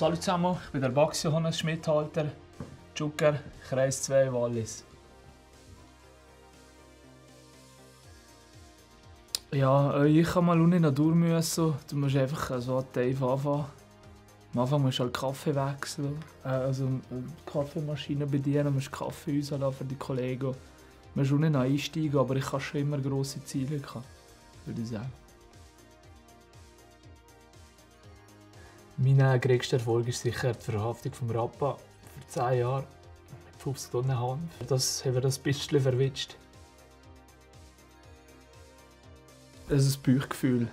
Salut zusammen, ich bin der Baxi Johannes Schmidhalter, Zucker, Kreis 2 Wallis. Ja, äh, ich kann mal unten durch. Du musst einfach so an Dave anfangen. Am Anfang musst du halt Kaffee wechseln, äh, also die Kaffeemaschine bedienen, musst Kaffee rauslassen für die Kollegen. Du musst unten einsteigen, aber ich habe schon immer grosse Ziele würde ich sagen. Mein größter Erfolg ist sicher die Verhaftung vom Rappa für 10 Jahre mit 50 Tonnen Hanf. Das haben wir das bisschen verwitscht. Das ist ein Bauchgefühl.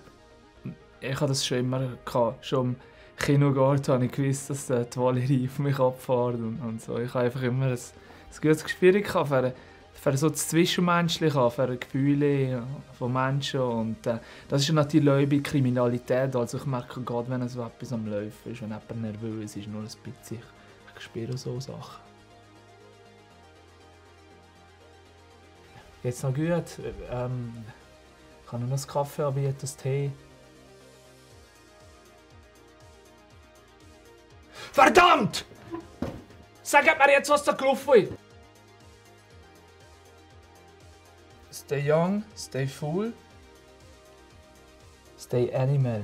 Ich hatte das schon immer. Gehabt. Schon im Kinogart habe ich gewusst, dass die Valerie auf mich abfährt und so. Ich habe einfach immer ein, ein gutes Gespür für, für so das Zwischenmenschliche, für Gefühle von Menschen. Und äh, das ist natürlich auch bei Kriminalität. Also ich merke gerade, wenn so etwas am Laufen ist, wenn jemand nervös ist, nur ein bisschen. Ich, spüre so Sachen. Geht's noch gut? Ähm, kann ich noch einen Kaffee anbieten, einen Tee? Verdammt! Sag mir jetzt, was da gelaufen ist! Stay young, stay full, stay animal.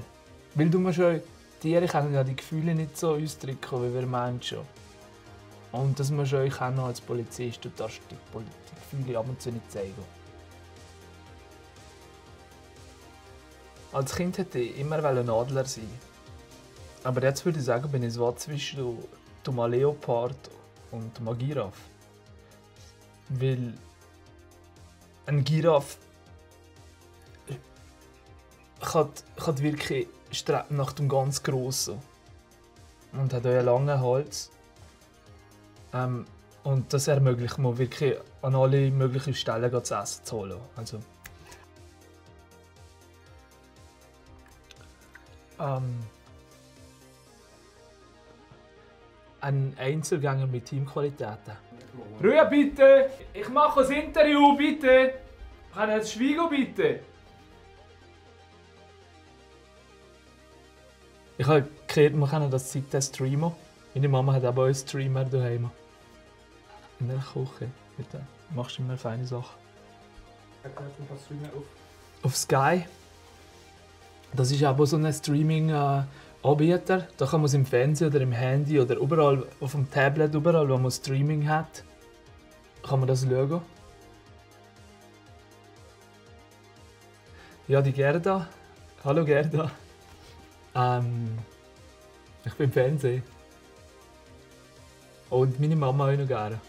Weil du musst auch, Tiere können ja die Gefühle nicht so ausdrücken wie wir Menschen. Und das musst du euch auch als Polizist. Du darfst die, die Gefühle ab und zu nicht zeigen. Als Kind hätte ich immer ein Adler sein. Aber jetzt würde ich sagen, bin ich so zwischen dem Leopard und dem Giraffe. Weil ein Giraffe kann, kann wirklich streben nach dem ganz Grossen. Und hat auch einen langen Hals. Ähm, und das ermöglicht mir wirklich an alle möglichen Stellen zu essen zu holen. Also, ähm, ein Einzelgänger mit Teamqualitäten. Ruhe bitte! Ich mache ein Interview, bitte! Kann ich jetzt schweigen, bitte? Ich habe gehört, wir können das Zeittest streamen. Meine Mama hat aber auch einen Streamer daheim. In der Küche. Bitte. Machst du immer feine Sachen. Auf? auf Sky. Das ist aber so ein Streaming-Anbieter. Da kann man es im Fernsehen oder im Handy oder überall auf dem Tablet, überall, wo man Streaming hat, kann man das schauen. Ja, die Gerda. Hallo Gerda. Ähm, ich bin im Fernsehen. Und meine Mama auch noch gerne.